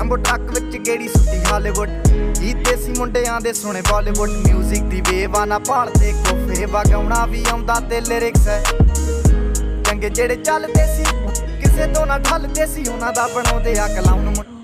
ਹੰਬੋ ਟੱਕ ਵਿੱਚ ਗੇੜੀ ਸੁੱਤੀ ਹਾਲੀਵੁੱਡ ਜੀ ਦੇਸੀ ਮੁੰਡਿਆਂ ਦੇ ਸੋਹਣੇ ਬਾਲੀਵੁੱਡ 뮤직 ਦੀ ਵੇਵਾ ਨਾ ਕੋਫੇ ਵਗਾਉਣਾ ਵੀ ਆਉਂਦਾ ਤੇ ਲਿਰਿਕਸ ਹੈ ਚੰਗੇ ਜਿਹੜੇ ਚੱਲਦੇ ਸੀ, ਕਿਸੇ ਤੋਂ ਨਾ ਠੱਲਦੇ ਸੀ, ਉਹਨਾਂ ਦਾ ਬਣਾਉਂਦੇ ਆ ਕਲਾਉਨ ਮੁੰਡੇ